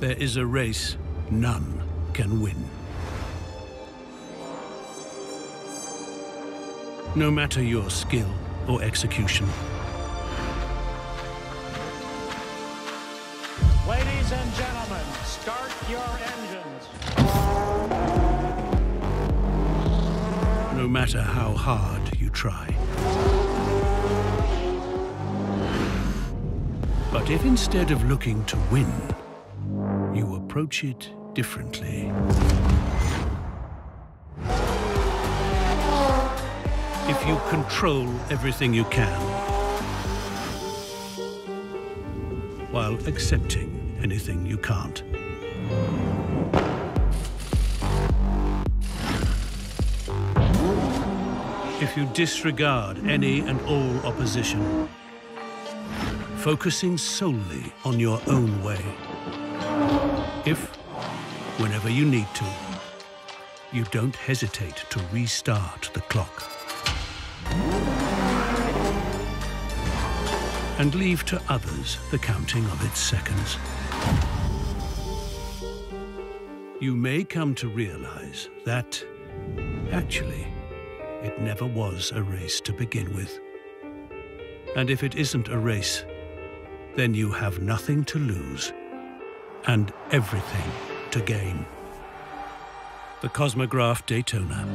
There is a race none can win. No matter your skill or execution, Ladies and gentlemen, start your engines. no matter how hard you try. But if instead of looking to win, approach it differently. If you control everything you can, while accepting anything you can't. If you disregard any and all opposition, focusing solely on your own way. If, whenever you need to, you don't hesitate to restart the clock. And leave to others the counting of its seconds. You may come to realize that, actually, it never was a race to begin with. And if it isn't a race, then you have nothing to lose and everything to gain. The Cosmograph Daytona.